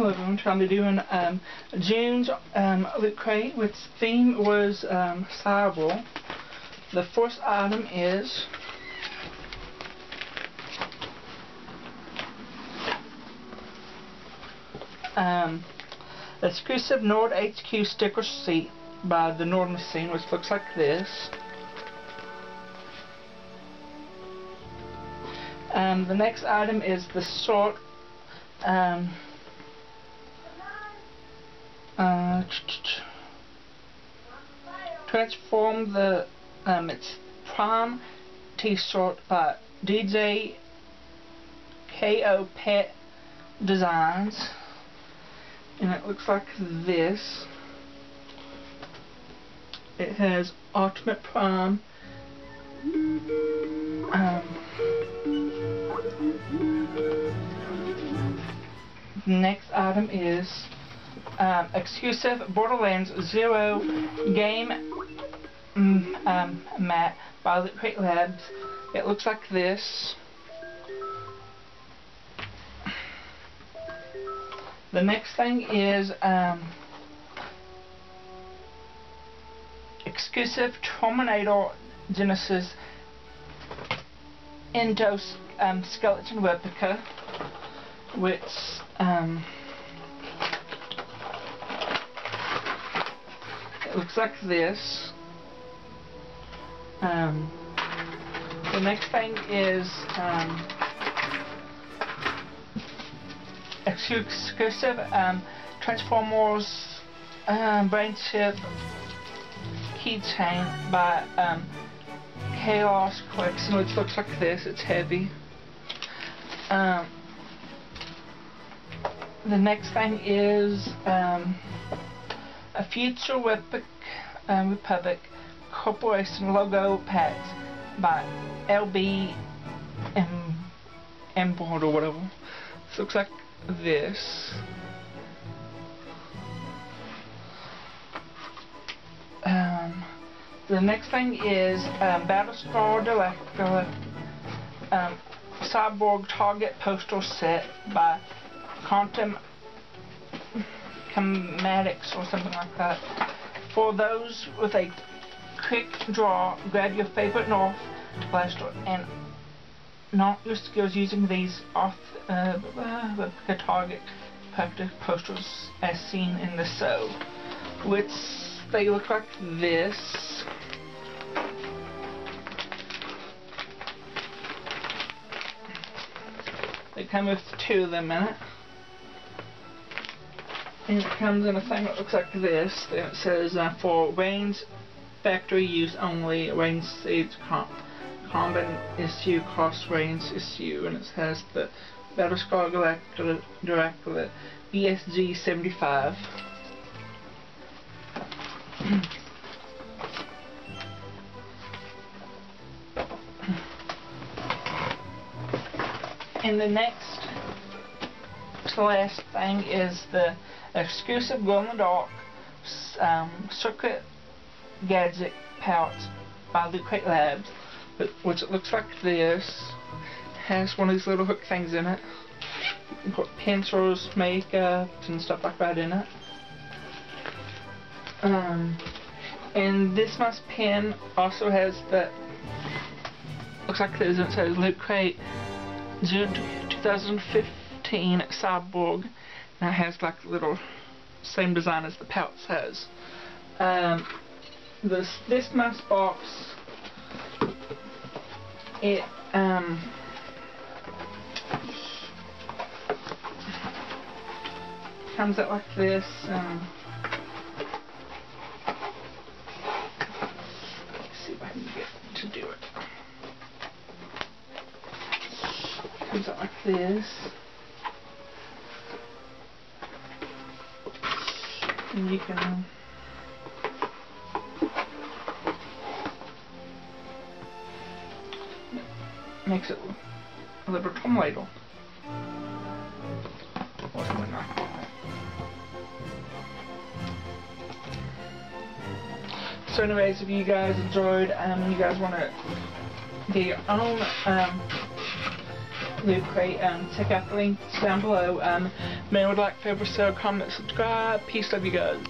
hello everyone, trying to do an um, June's um, Loot Crate, which theme was um, Cyber. The first item is um, exclusive Nerd HQ sticker seat by the Nerd Machine, which looks like this. Um, the next item is the short um, uh, transform the um, it's prom t-shirt by DJ KO Pet Designs. And it looks like this. It has Optimus Prime um, next item is um, exclusive Borderlands Zero game mm, um, mat by Crate Labs. It looks like this. The next thing is um, exclusive Terminator Genisys Endos um, skeleton replica, which um, it looks like this. Um, the next thing is um, exclusive um, Transformers um, brain chip keychain by um, Chaos Collection, which looks like this. It's heavy. Um, the next thing is um, a Future Republic, um, Republic Corporation logo pad by LB M board or whatever. Looks like this. Um, the next thing is um, Battlestar Galactica um, Cyborg Target Postal Set by Quantum Comatics or something like that. For those with a quick draw, grab your favorite North blaster and not your skills using these off uh, uh, target practice posters as seen in the show, which they look like this. They come with two of them in it. And it comes in a thing that looks like this. It says uh, for Wayne's factory use only, Wayne's Seeds comp Combin issue, Cross Reigns issue, and it has the Battlestar Galactica Dracula BSG 75. and the next to last thing is the exclusive glow in the dark um, circuit gadget pouch by Loot Crate Labs which it looks like this. Has one of these little hook things in it. You put pencils, makeup and stuff like that in it. Um, and this mouse pen also has the looks like this it says Loot Crate June 2015 Cyborg and it has like a little same design as the pouch has. Um, this this mouse box it um comes out like this um, see if I can get to do it. Comes out like this and you can makes it with a little tomato. So anyways, if you guys enjoyed, um, you guys want to your own um, Loot Crate. Um, check out the links down below. Um, would like, favorite, share, comment, subscribe. Peace, love you guys.